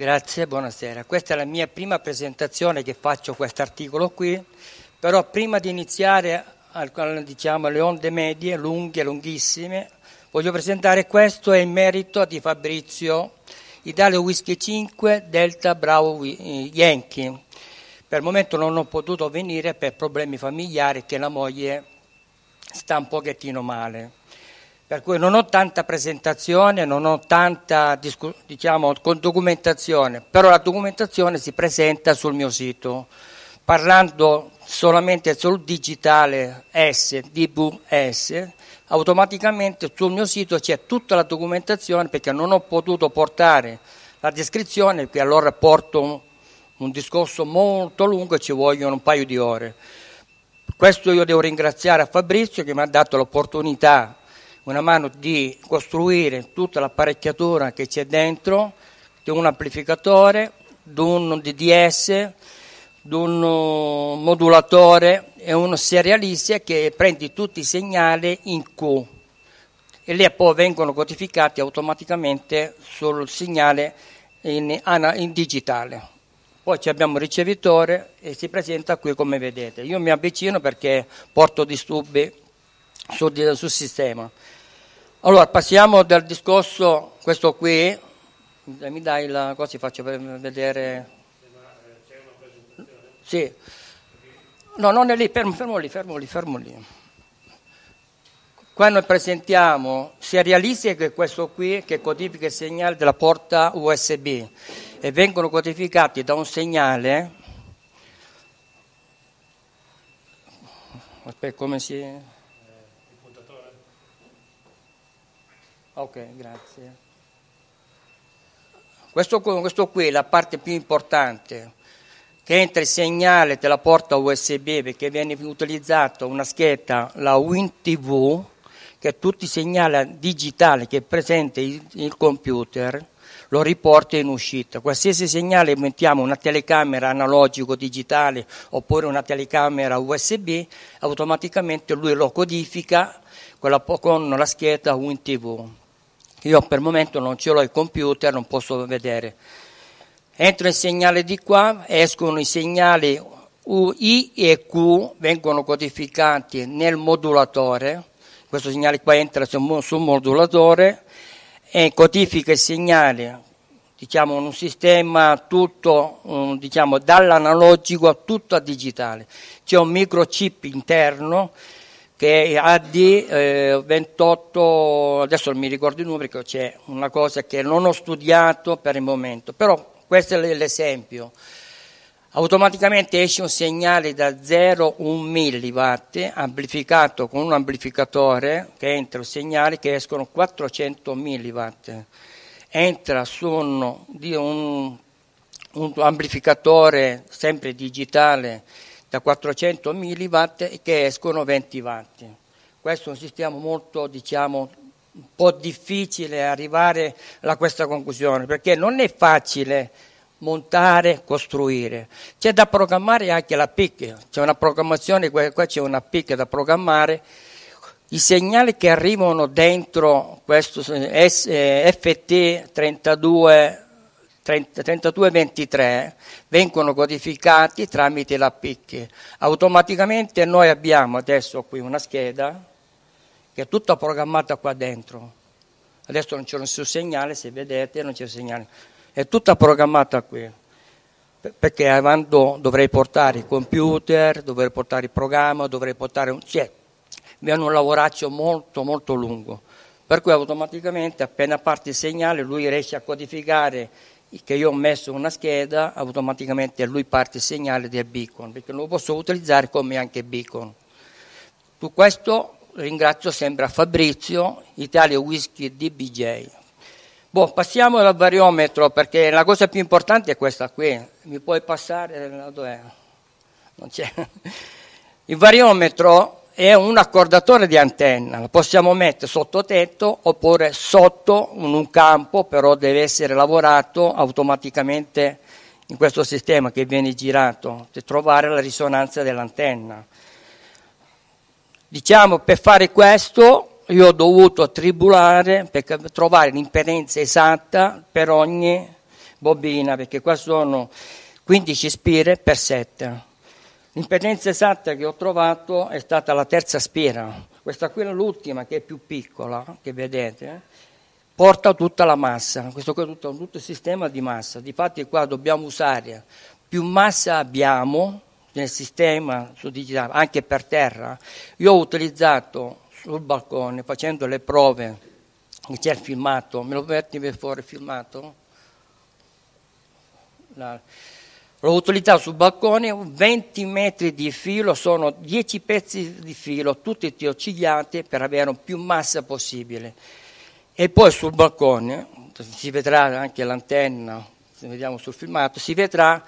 Grazie, buonasera. Questa è la mia prima presentazione che faccio questo articolo qui, però prima di iniziare diciamo, le onde medie, lunghe, lunghissime, voglio presentare questo in merito di Fabrizio, Italia Whisky 5, Delta Bravo Yankee. Per il momento non ho potuto venire per problemi familiari che la moglie sta un pochettino male per cui non ho tanta presentazione, non ho tanta diciamo, documentazione, però la documentazione si presenta sul mio sito, parlando solamente sul digitale S, DVS, automaticamente sul mio sito c'è tutta la documentazione perché non ho potuto portare la descrizione, perché allora porto un, un discorso molto lungo e ci vogliono un paio di ore. Questo io devo ringraziare a Fabrizio che mi ha dato l'opportunità una mano di costruire tutta l'apparecchiatura che c'è dentro, di un amplificatore, di un DDS, di un modulatore e un serialista che prende tutti i segnali in Q e lì poi vengono codificati automaticamente sul segnale in, in digitale. Poi abbiamo il ricevitore e si presenta qui come vedete. Io mi avvicino perché porto disturbi sul, sul sistema. Allora, passiamo dal discorso, questo qui, mi dai la cosa, ti faccio vedere. Sì. No, non è lì, fermo, fermo lì, fermo lì, fermo lì. Qua noi presentiamo sia realisti che questo qui che codifica il segnale della porta USB e vengono codificati da un segnale. Aspetta, come si. Ok, grazie. Questo, questo qui è la parte più importante, che entra il segnale della porta USB perché viene utilizzato una scheda, la WinTV, che tutti i segnali digitali che è presente il, computer, lo riporta in uscita. Qualsiasi segnale mettiamo una telecamera analogico digitale oppure una telecamera USB, automaticamente lui lo codifica con la scheda WinTV. Io per il momento non ce l'ho il computer, non posso vedere. Entro il segnale di qua, escono i segnali UI e Q, vengono codificati nel modulatore. Questo segnale qua entra sul modulatore e codifica il segnale diciamo, un sistema tutto diciamo, dall'analogico a tutto a digitale. C'è un microchip interno che è AD eh, 28, adesso non mi ricordo il numero perché c'è una cosa che non ho studiato per il momento, però questo è l'esempio. Automaticamente esce un segnale da 0 1 mW amplificato con un amplificatore che entra un segnale che escono 400 mW. Entra su un, un, un amplificatore sempre digitale da 400 mW che escono 20 watt. Questo è un sistema molto, diciamo, un po' difficile arrivare a questa conclusione perché non è facile montare, costruire. C'è da programmare anche la PIC, c'è una programmazione, qua c'è una PIC da programmare. I segnali che arrivano dentro questo FT32 3223 vengono codificati tramite la PIC. Automaticamente noi abbiamo adesso qui una scheda che è tutta programmata qua dentro. Adesso non c'è nessun segnale, se vedete non c'è segnale. È tutta programmata qui. Perché quando dovrei portare il computer, dovrei portare il programma, dovrei portare un... Cioè, viene un lavoraccio molto molto lungo. Per cui automaticamente appena parte il segnale lui riesce a codificare che io ho messo una scheda, automaticamente lui parte il segnale del beacon, perché lo posso utilizzare come anche beacon. Su questo ringrazio sempre Fabrizio, Italia Whisky DBJ. Boh, passiamo al variometro perché la cosa più importante è questa qui. Mi puoi passare? Dov'è? Non c'è. Il variometro è un accordatore di antenna, la possiamo mettere sotto tetto oppure sotto in un campo, però deve essere lavorato automaticamente in questo sistema che viene girato per trovare la risonanza dell'antenna. Diciamo per fare questo io ho dovuto tribulare per trovare l'impedenza esatta per ogni bobina, perché qua sono 15 spire per 7. L'impedenza esatta che ho trovato è stata la terza spira, questa qui è l'ultima che è più piccola, che vedete, porta tutta la massa, questo qui è tutto, tutto il sistema di massa, difatti qua dobbiamo usare più massa abbiamo nel sistema anche per terra, io ho utilizzato sul balcone facendo le prove, c'è il filmato, me lo metti fuori il filmato? L'ho utilizzato sul balcone, 20 metri di filo, sono 10 pezzi di filo, tutti tiocigliati per avere più massa possibile. E poi sul balcone, si vedrà anche l'antenna, se vediamo sul filmato, si vedrà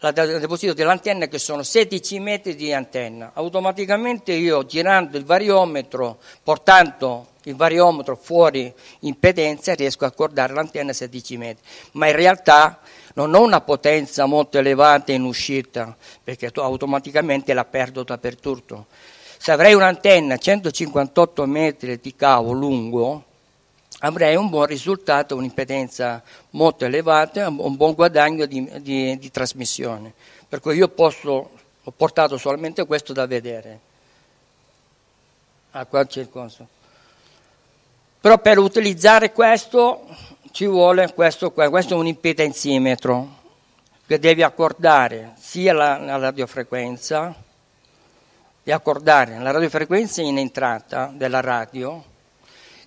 la deposito dell'antenna che sono 16 metri di antenna. Automaticamente io girando il variometro, portando il variometro fuori impedenza, riesco a accordare l'antenna a 16 metri. Ma in realtà non ho una potenza molto elevata in uscita, perché automaticamente la perdo dappertutto. Se avrei un'antenna a 158 metri di cavo lungo, avrei un buon risultato, un'impedenza molto elevata, un buon guadagno di, di, di trasmissione. Per cui io posso, ho portato solamente questo da vedere. Ah, qua c'è il coso. Però per utilizzare questo ci vuole questo, questo è un impedenzimetro che deve accordare sia la, la radiofrequenza, di accordare la radiofrequenza in entrata della radio,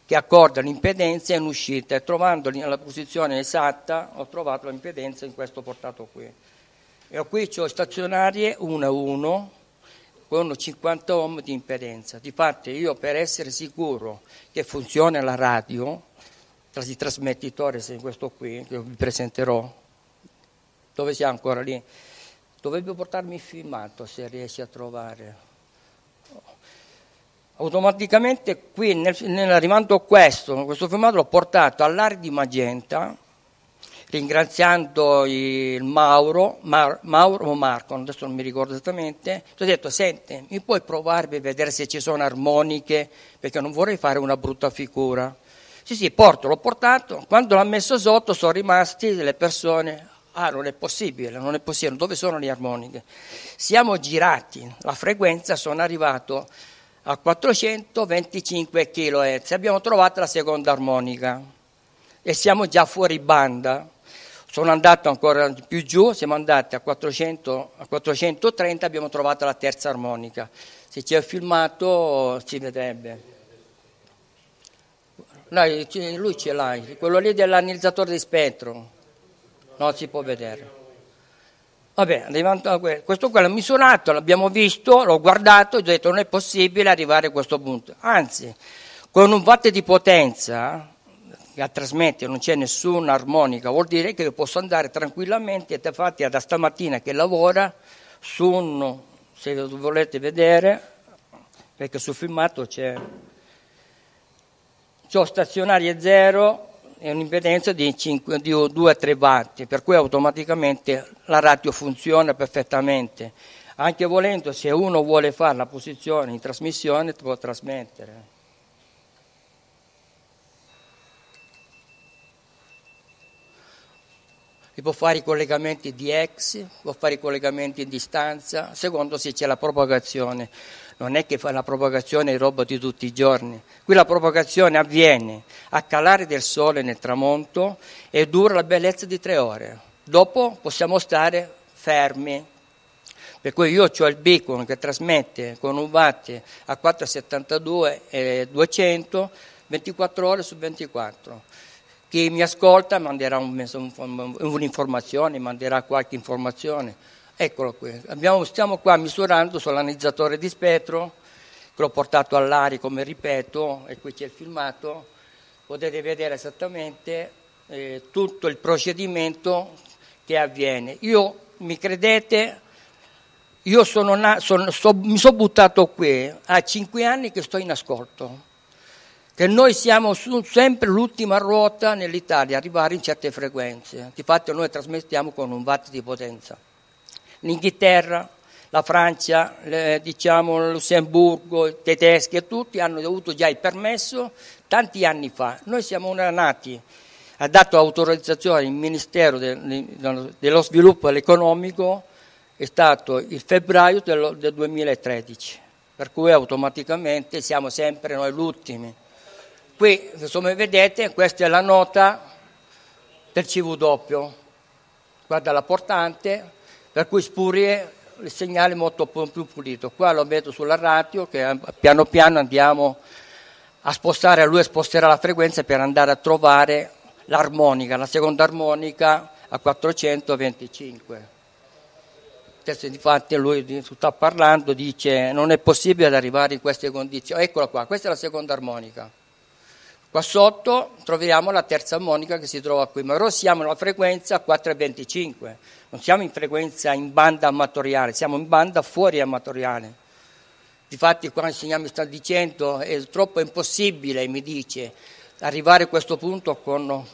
che accorda l'impedenza in uscita e trovando la posizione esatta ho trovato l'impedenza in questo portato qui. E qui ho stazionarie 1 a 1 con 50 ohm di impedenza. Difatti io per essere sicuro che funziona la radio, il trasmettitore è questo qui, che vi presenterò, dove siamo ancora lì? Dovrebbe portarmi il filmato se riesci a trovare automaticamente qui nel, a questo, questo filmato l'ho portato all'area di Magenta, ringraziando il Mauro, Mar, Mauro o Marco, adesso non mi ricordo esattamente, gli ho detto, senti, mi puoi provare per vedere se ci sono armoniche, perché non vorrei fare una brutta figura. Sì, sì, porto, l'ho portato, quando l'ho messo sotto sono rimasti delle persone, ah non è possibile, non è possibile, dove sono le armoniche? Siamo girati, la frequenza sono arrivato a 425 kHz. Abbiamo trovato la seconda armonica e siamo già fuori banda. Sono andato ancora più giù, siamo andati a, 400, a 430 abbiamo trovato la terza armonica. Se c'è filmato si vedrebbe. No, lui ce l'ha, quello lì dell'analizzatore di spettro, non si può vedere. Vabbè, questo qua l'ho misurato, l'abbiamo visto, l'ho guardato e ho detto non è possibile arrivare a questo punto. Anzi, con un watt di potenza che a trasmettere non c'è nessuna armonica, vuol dire che io posso andare tranquillamente, infatti da stamattina che lavora su un, se volete vedere, perché sul filmato c'è, c'ho stazionarie zero, è un'impedenza di, 5, di 2-3 watt, per cui automaticamente la radio funziona perfettamente. Anche volendo, se uno vuole fare la posizione in trasmissione, può trasmettere. E può fare i collegamenti di ex, può fare i collegamenti in distanza, secondo se c'è la propagazione non è che la propagazione è roba di tutti i giorni. Qui la propagazione avviene a calare del sole nel tramonto e dura la bellezza di tre ore. Dopo possiamo stare fermi. Per cui io ho il beacon che trasmette con un watt a 4,72 e 200 24 ore su 24. Chi mi ascolta manderà un'informazione, manderà qualche informazione Eccolo qui, Abbiamo, stiamo qua misurando sull'analizzatore di spettro, che l'ho portato all'aria come ripeto, e qui c'è il filmato, potete vedere esattamente eh, tutto il procedimento che avviene. Io, mi credete, io sono na- sono, so, mi sono buttato qui a cinque anni che sto in ascolto, che noi siamo su, sempre l'ultima ruota nell'Italia, arrivare in certe frequenze. Infatti noi trasmettiamo con un watt di potenza l'Inghilterra, la Francia, le, diciamo, il Lussemburgo, i tedeschi e tutti hanno avuto già il permesso tanti anni fa. Noi siamo nati ha dato autorizzazione al Ministero dello Sviluppo Economico è stato il febbraio del 2013, per cui automaticamente siamo sempre noi gli ultimi. Qui, come vedete, questa è la nota del CV guarda la portante, per cui spurie il segnale molto più pulito. Qua lo vedo sulla radio che piano piano andiamo a spostare, lui sposterà la frequenza per andare a trovare l'armonica, la seconda armonica a 425. Adesso infatti lui sta parlando, dice non è possibile arrivare in queste condizioni. Eccola qua, questa è la seconda armonica. Qua sotto troviamo la terza armonica che si trova qui, ma ora siamo nella frequenza 425, non siamo in frequenza in banda amatoriale, siamo in banda fuori amatoriale. Difatti qua il Signore mi sta dicendo è troppo impossibile, mi dice, arrivare a questo punto con,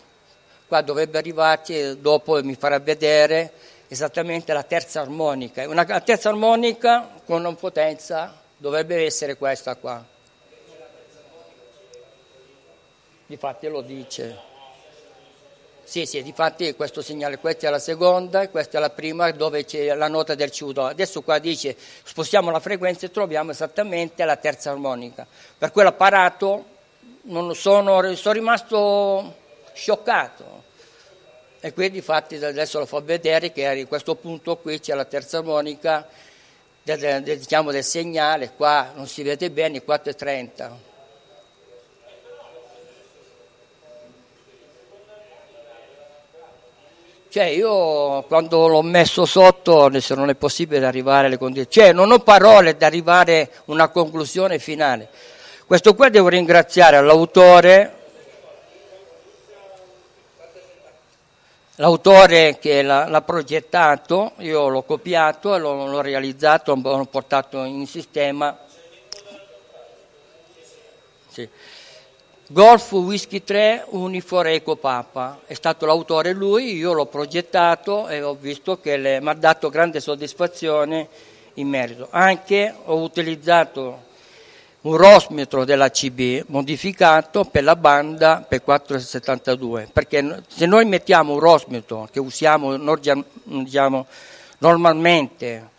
qua dovrebbe arrivarci dopo mi farà vedere esattamente la terza armonica. Una terza armonica con potenza dovrebbe essere questa qua. Difatti lo dice. Sì, sì, difatti questo segnale, questa è la seconda questa è la prima dove c'è la nota del ciudo. Adesso qua dice spostiamo la frequenza e troviamo esattamente la terza armonica. Per quell'apparato non sono, sono rimasto scioccato. E qui difatti adesso lo fa vedere che a questo punto qui c'è la terza armonica del, del, diciamo, del segnale, qua non si vede bene, 4.30. Cioè io quando l'ho messo sotto adesso non è possibile arrivare alle condizioni, cioè non ho parole da arrivare a una conclusione finale. Questo qua devo ringraziare l'autore, l'autore che l'ha, l'ha, progettato, io l'ho copiato, l'ho, l'ho realizzato, l'ho portato in sistema. Sì. Golf Whisky 3 Unifor Eco Papa, è stato l'autore lui, io l'ho progettato e ho visto che mi ha dato grande soddisfazione in merito. Anche ho utilizzato un rosmetro della CB modificato per la banda per 472, perché se noi mettiamo un rosmetro che usiamo diciamo, normalmente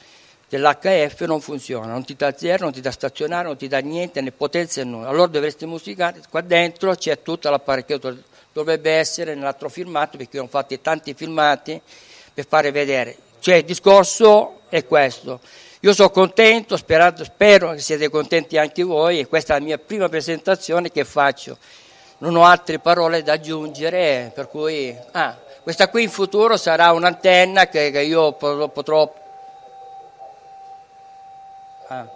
dell'HF non funziona, non ti dà zero, non ti dà stazionario, non ti dà niente, né potenza né nulla. Allora dovresti musicare, qua dentro c'è tutta l'apparecchiatura, dovrebbe essere nell'altro filmato, perché ho fatto tanti filmati per fare vedere. Cioè il discorso è questo. Io sono contento, sperato, spero che siete contenti anche voi e questa è la mia prima presentazione che faccio. Non ho altre parole da aggiungere, per cui ah, questa qui in futuro sarà un'antenna che, che io potrò Ah.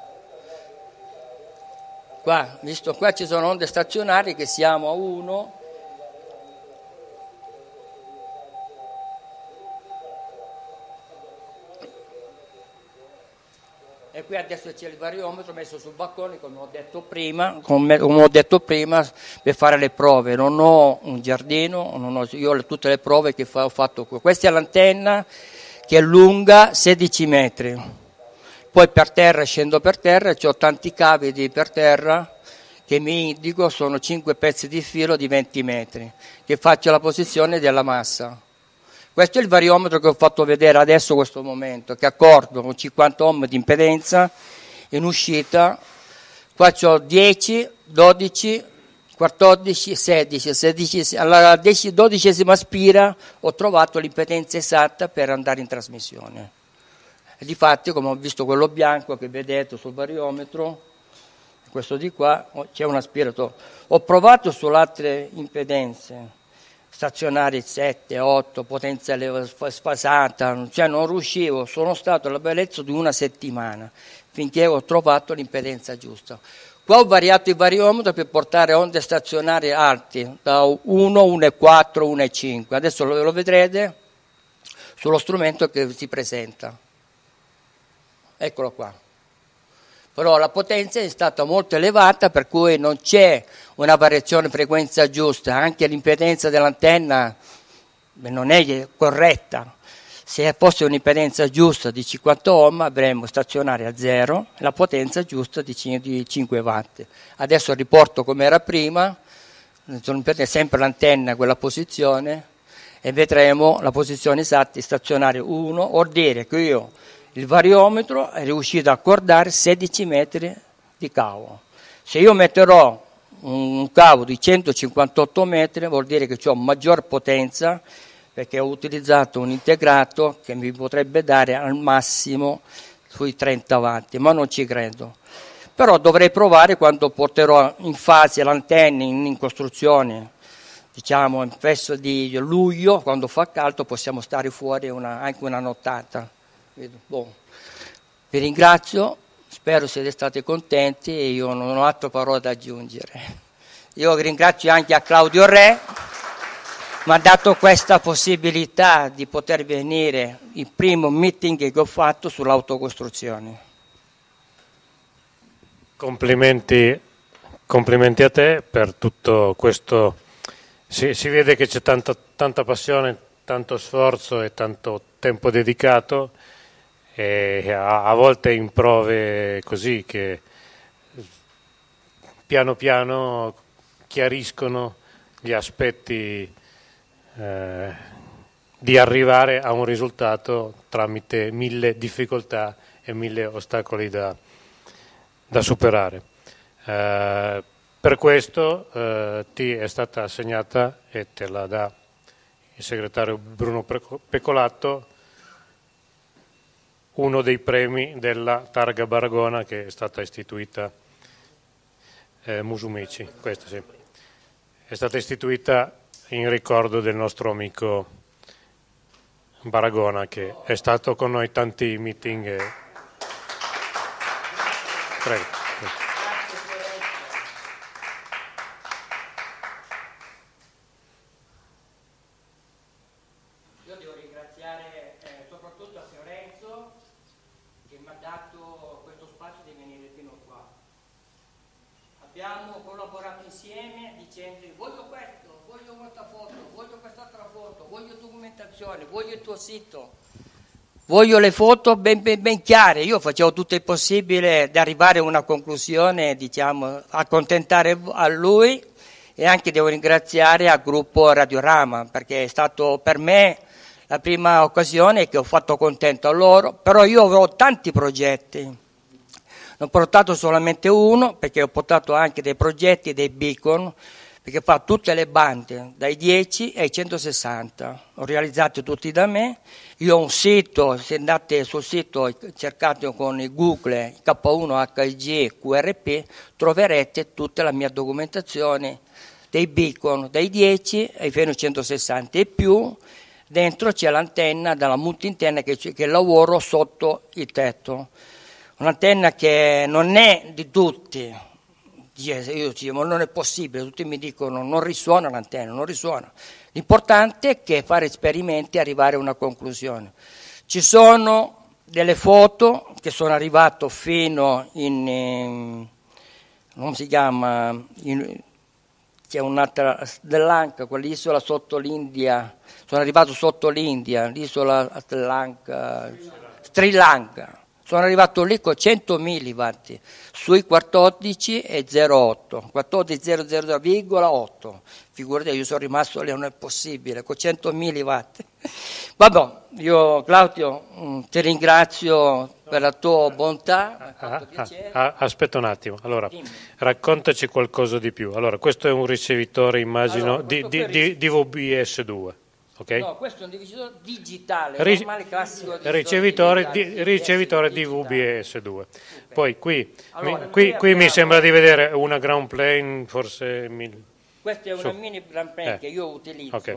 Qua, visto qua ci sono onde stazionarie che siamo a 1. E qui adesso c'è il variometro messo sul balcone, come ho detto prima, come, come ho detto prima per fare le prove. Non ho un giardino, ho, io ho tutte le prove che ho fatto qui. Questa è l'antenna che è lunga 16 metri poi per terra scendo per terra, ho tanti cavi per terra che mi indico sono 5 pezzi di filo di 20 metri, che faccio la posizione della massa. Questo è il variometro che ho fatto vedere adesso questo momento, che accordo con 50 ohm di impedenza in uscita. Qua ho 10, 12, 14, 16, 16 alla dodicesima spira ho trovato l'impedenza esatta per andare in trasmissione. Difatti, come ho visto quello bianco che vedete sul variometro, questo di qua, oh, c'è un aspiratore. Ho provato sulle altre impedenze, stazionari 7, 8, potenza sfasata, cioè non riuscivo, sono stato alla bellezza di una settimana finché ho trovato l'impedenza giusta. Qua ho variato il variometro per portare onde stazionarie alte, da 1, 1,4, 1,5. Adesso lo vedrete sullo strumento che si presenta eccolo qua. Però la potenza è stata molto elevata per cui non c'è una variazione frequenza giusta, anche l'impedenza dell'antenna non è corretta. Se fosse un'impedenza giusta di 50 ohm avremmo stazionaria a zero la potenza giusta di 5 watt. Adesso riporto come era prima, sempre l'antenna a quella posizione e vedremo la posizione esatta di stazionario 1, vuol dire che io il variometro è riuscito a accordare 16 metri di cavo. Se io metterò un cavo di 158 metri vuol dire che ho maggior potenza perché ho utilizzato un integrato che mi potrebbe dare al massimo sui 30 watt, ma non ci credo. Però dovrei provare quando porterò in fase l'antenna in, in costruzione, diciamo in festo di luglio, quando fa caldo possiamo stare fuori una, anche una nottata. Boh. Vi ringrazio, spero siete stati contenti e io non ho altre parole da aggiungere. Io ringrazio anche a Claudio Re mi ha dato questa possibilità di poter venire il primo meeting che ho fatto sull'autocostruzione. Complimenti, complimenti a te per tutto questo. Si, si vede che c'è tanta, tanta, passione, tanto sforzo e tanto tempo dedicato e a, a volte in prove così che piano piano chiariscono gli aspetti eh, di arrivare a un risultato tramite mille difficoltà e mille ostacoli da, da superare. Eh, per questo eh, ti è stata assegnata e te la dà il segretario Bruno Pecolatto uno dei premi della Targa Baragona che è stata istituita eh, Musumici, questa sì. È stata istituita in ricordo del nostro amico Baragona che è stato con noi tanti meeting. E... Prego. Sito. Voglio le foto ben, ben, ben, chiare, io facevo tutto il possibile di arrivare a una conclusione, diciamo, accontentare a lui e anche devo ringraziare al gruppo Radiorama perché è stato per me la prima occasione che ho fatto contento a loro, però io avevo tanti progetti, non ho portato solamente uno perché ho portato anche dei progetti, dei beacon, perché fa tutte le bande dai 10 ai 160, ho realizzato tutti da me. Io ho un sito, se andate sul sito cercate con Google K1 HIG QRP, troverete tutta la mia documentazione dei beacon dai 10 ai fino 160 e più. Dentro c'è l'antenna della multintenna che, che lavoro sotto il tetto. Un'antenna che non è di tutti, io dico, ma non è possibile, tutti mi dicono non risuona l'antenna, non risuona. L'importante è che fare esperimenti e arrivare a una conclusione. Ci sono delle foto che sono arrivato fino in, in come si chiama, in, c'è un'altra, dell'Anca, quell'isola sotto l'India, sono arrivato sotto l'India, l'isola Sri Lanka, Sri Lanka sono arrivato lì con 100 milliwatt sui 14,08, 14,00,8. Figurati, io sono rimasto lì, non è possibile, con 100 milliwatt. Vabbè, io Claudio mm, ti ringrazio per la tua bontà. Ah, ah, ah, aspetta un attimo, allora Dimmi. raccontaci qualcosa di più. Allora, questo è un ricevitore, immagino, allora, di, di, di, di VBS2. Okay? No, questo è un divisore digitale, Ri- normale classico ricevitore, di, ricevitore di VBS2. Poi qui, allora, mi, qui, qui mi sembra di vedere una ground plane, forse... Mil... Questa è una Su. mini ground plane eh. che io utilizzo okay.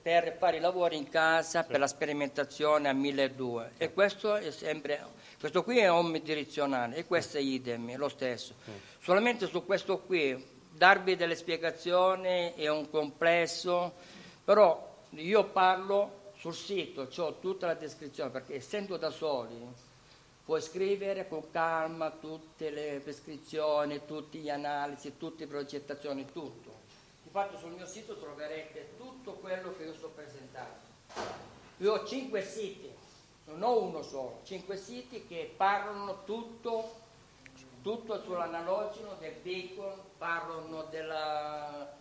per fare i lavori in casa, per la sperimentazione a 1200 e questo è sempre... Questo qui è omnidirezionale e questo è idem, è lo stesso. Mm. Solamente su questo qui darvi delle spiegazioni è un complesso, però io parlo sul sito, ho tutta la descrizione, perché essendo da soli puoi scrivere con calma tutte le prescrizioni, tutte le analisi, tutte le progettazioni, tutto. Infatti sul mio sito troverete tutto quello che io sto presentando. Io ho cinque siti, non ho uno solo, cinque siti che parlano tutto, tutto sull'analogico del beacon, parlano della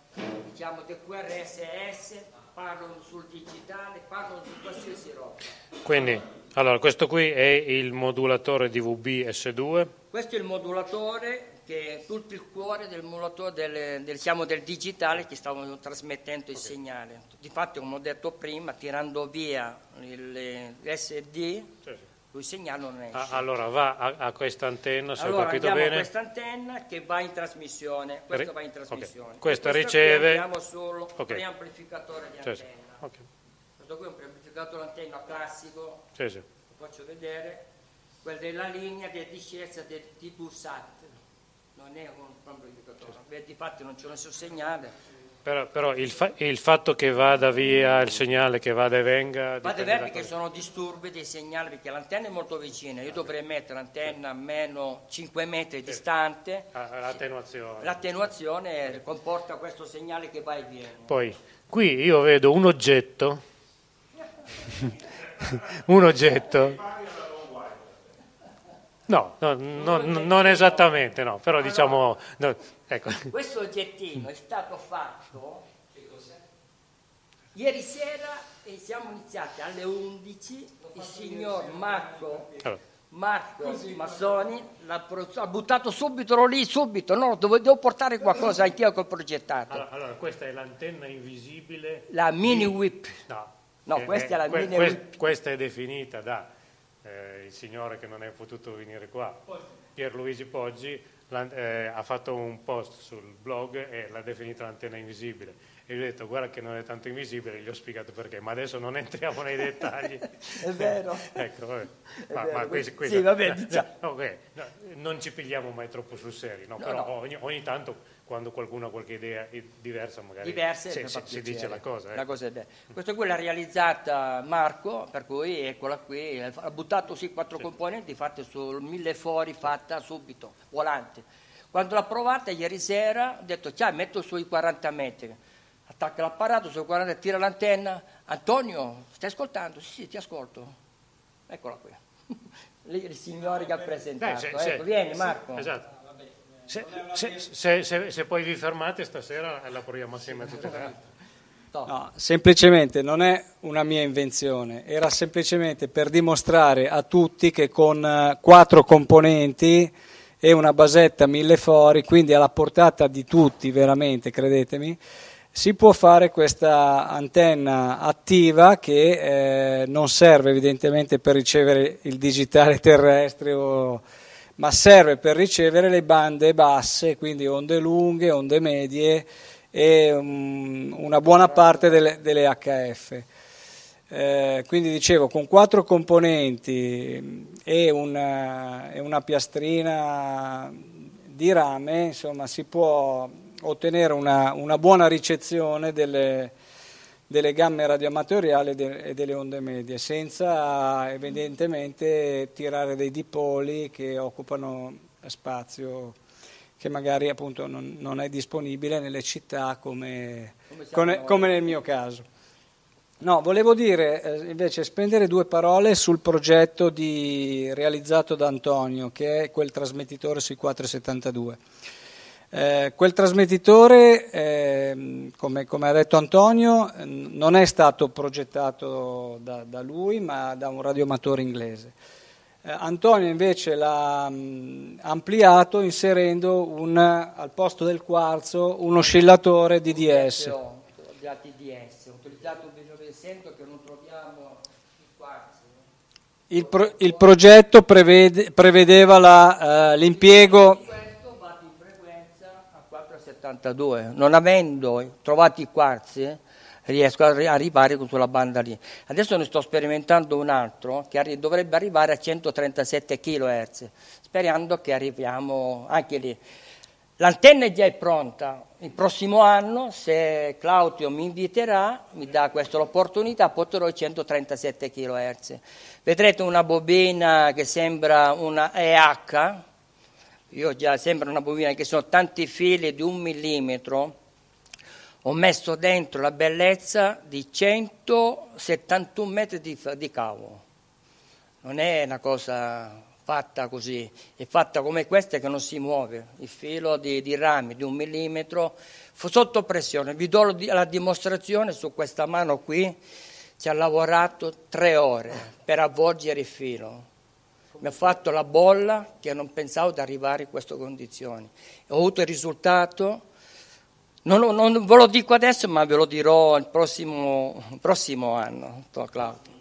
diciamo del QRSS, parlano sul digitale, parlano su qualsiasi roba. Quindi, allora, questo qui è il modulatore DVB S2. Questo è il modulatore che è tutto il cuore del modulatore del, del, diciamo, del digitale che stavo trasmettendo il okay. segnale. Difatti, come ho detto prima, tirando via il, l'SD, certo lui segnale non esce. Ah, allora va a, a questa antenna, se allora, ho capito bene. a questa antenna che va in trasmissione. Questo va in trasmissione. Okay. Questa riceve. Abbiamo solo okay. preamplificatore di antenna. Okay. Questo qui è un preamplificatore antenna classico. Sì, sì. Lo faccio vedere. Quella della linea di discesa del TV SAT. Non è un preamplificatore. Sì, sì. Difatti non c'è nessun segnale però, però il, fa- il, fatto che vada via il segnale, che vada e venga... Vada e venga perché sono disturbi dei segnali, perché l'antenna è molto vicina, io dovrei mettere l'antenna a meno 5 metri distante. L'attenuazione. L'attenuazione comporta questo segnale che va e viene. Poi, qui io vedo un oggetto, un oggetto... No, no, no, non esattamente, no, però diciamo... Ecco. Questo oggettino è stato fatto ieri sera e siamo iniziati alle 11, il signor Marco, Marco Massoni ha buttato subito lì, subito, no, devo, portare qualcosa anch'io che ho progettato. Allora, allora, questa è l'antenna invisibile. La mini whip. No, no eh, questa eh, è la que, mini whip. Questa è definita da eh, il signore che non è potuto venire qua, Pierluigi Poggi, eh, ha fatto un post sul blog e l'ha definita l'antenna invisibile. E gli ho detto guarda che non è tanto invisibile, gli ho spiegato perché, ma adesso non entriamo nei dettagli. è vero. ecco, vabbè. Ma, vero. ma questi, questi, sì, vabbè, diciamo. okay. no, non ci pigliamo mai troppo sul serio, no? No, però ogni, ogni tanto quando qualcuno ha qualche idea diversa magari Diverse, si, si, si dice la cosa. Eh. La cosa Questa qui l'ha realizzata Marco, per cui eccola qui, ha buttato sì quattro sì. componenti fatte sul mille fori, fatta subito, volante. Quando l'ha provata ieri sera, ho detto, ciao, metto sui 40 metri, attacca l'apparato sui 40 tira l'antenna, Antonio, stai ascoltando? Sì, sì, ti ascolto. Eccola qui. Il signore che ha presentato. Beh, se, ecco, se, vieni Marco. Esatto. Se, se, se, se, poi vi fermate stasera la proviamo assieme a tutte le. No, semplicemente non è una mia invenzione, era semplicemente per dimostrare a tutti che con uh, quattro componenti e una basetta mille fori, quindi alla portata di tutti veramente, credetemi, si può fare questa antenna attiva che eh, non serve evidentemente per ricevere il digitale terrestre o ma serve per ricevere le bande basse, quindi onde lunghe, onde medie e um, una buona parte delle, delle HF. Eh, quindi dicevo, con quattro componenti e una, e una piastrina di rame, insomma, si può ottenere una, una buona ricezione delle, delle gamme radioamatoriali e delle onde medie, senza evidentemente tirare dei dipoli che occupano spazio che magari appunto non, non è disponibile nelle città come, come, come nel mio caso. No, volevo dire eh, invece spendere due parole sul progetto di, realizzato da Antonio, che è quel trasmettitore sui 472. Eh, quel trasmettitore, eh, come, come, ha detto Antonio, non è stato progettato da, da lui, ma da un radioamatore inglese. Eh, Antonio invece l'ha mh, ampliato inserendo un, al posto del quarzo un oscillatore DDS. Ho utilizzato un video che non troviamo il quarzo. Il, pro, il progetto prevede, prevedeva la, uh, l'impiego 72, non avendo trovato i quarzi riesco a arrivare con quella banda lì. Adesso ne sto sperimentando un altro che arri- dovrebbe arrivare a 137 kHz, sperando che arriviamo anche lì. L'antenna è già pronta, il prossimo anno se Claudio mi inviterà, mi dà questa opportunità, potrò i 137 kHz. Vedrete una bobina che sembra una EH, io già sembra una bobina che sono tanti fili di un millimetro, ho messo dentro la bellezza di 171 metri di, di cavo. Non è una cosa fatta così, è fatta come questa che non si muove, il filo di, di rami di un millimetro sotto pressione. Vi do la dimostrazione su questa mano qui, ci ha lavorato tre ore per avvolgere il filo. Mi ha fatto la bolla che non pensavo di arrivare in queste condizioni. Ho avuto il risultato, non, non ve lo dico adesso, ma ve lo dirò il prossimo, prossimo anno.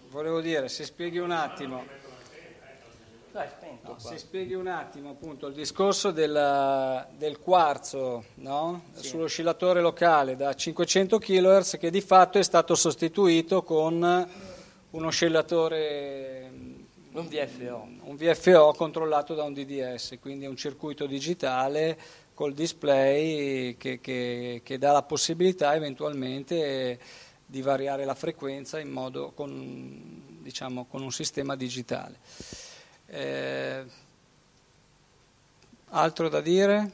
Volevo dire, se spieghi un attimo. No, si spieghi un attimo appunto il discorso del, del quarzo no? sì. sull'oscillatore locale da 500 kHz che di fatto è stato sostituito con un oscillatore un VFO. un VFO controllato da un DDS, quindi un circuito digitale col display che, che, che dà la possibilità eventualmente di variare la frequenza in modo con, diciamo, con un sistema digitale. Eh, altro da dire?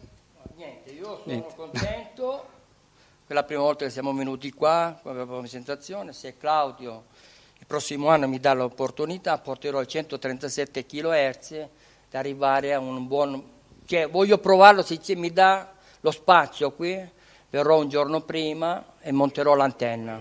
Niente, io sono Niente. contento, è la prima volta che siamo venuti qua come la presentazione, se Claudio prossimo anno mi dà l'opportunità porterò il 137 kHz da arrivare a un buon... cioè voglio provarlo, se mi dà lo spazio qui, verrò un giorno prima e monterò l'antenna.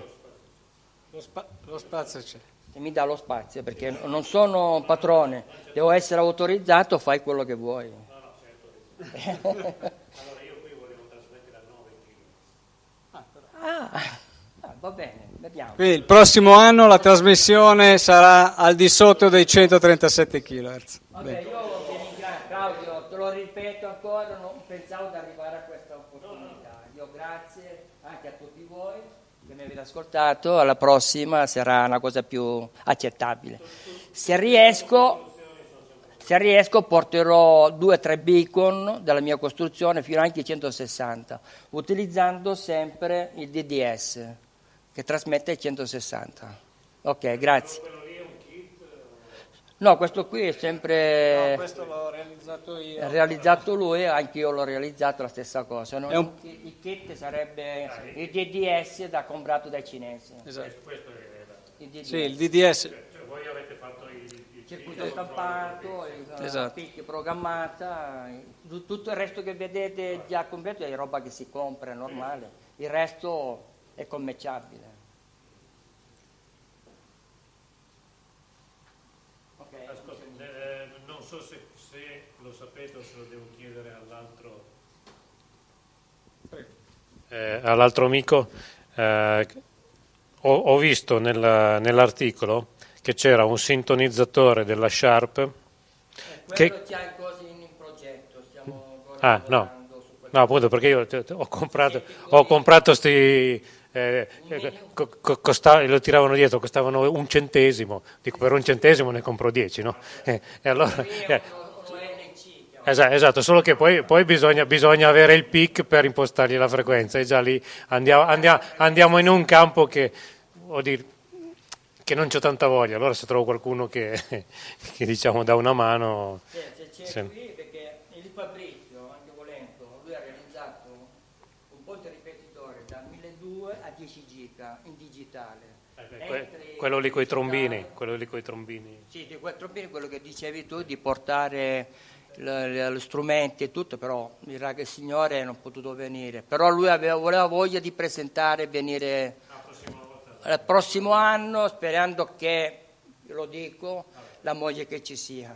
Lo, spa- lo spazio c'è e mi dà lo spazio perché non sono padrone, devo essere autorizzato, fai quello che vuoi. No, no, certo. allora io qui volevo trasmettere a 9 kg. Ah, ah, va bene, vediamo. Quindi il prossimo anno la trasmissione sarà al di sotto dei 137 kHz. Vabbè, bene. io ti ringrazio, Claudio, te lo ripeto ancora, non pensavo di arrivare a questa opportunità. Io grazie anche a tutti voi che mi avete ascoltato, alla prossima sarà una cosa più accettabile. Se riesco, se riesco porterò due o tre beacon della mia costruzione fino anche ai 160, utilizzando sempre il DDS che trasmette il 160. Ok, grazie. No, questo qui è sempre... No, questo l'ho realizzato io. Realizzato lui, anche io l'ho realizzato la stessa cosa. No? Un... Il kit sarebbe il DDS da comprato dai cinesi. Esatto. Questo è il DDS. Sì, il DDS. Cioè, voi avete fatto il, il circuito stampato, il esatto. PIC programmata, tutto il resto che vedete già completo è roba che si compra, è normale. Il resto è commerciabile. so se, se, lo sapete o se lo devo chiedere all'altro, eh, all'altro amico. Eh, ho, ho, visto nella, nell'articolo che c'era un sintonizzatore della Sharp. Eh, che... c'è cose in progetto, stiamo ah, no. No, appunto perché io ho comprato, ho comprato sti, eh, costa, lo tiravano dietro, costavano un centesimo, dico per un centesimo ne compro dieci, no? Eh, e allora, eh, esatto, esatto, solo che poi, poi bisogna, bisogna, avere il pic per impostargli la frequenza. E già lì andiamo, andiamo, andiamo in un campo che, dire, che non c'ho tanta voglia, allora se trovo qualcuno che, che diciamo dà una mano... C'è, c'è, c'è qui perché il Fabrizio, anche volendo, lui ha realizzato un ponte ripetitore da 1200 a 10 giga in digitale. Eh, que- quello lì con i trombini, quello lì con i trombini. Sì, di quei trombini, quello che dicevi tu, di portare lo strumenti e tutto, però il ragazzo signore non è potuto venire. Però lui aveva, voleva voglia di presentare e venire il prossimo anno, sperando che, lo dico, la moglie che ci sia.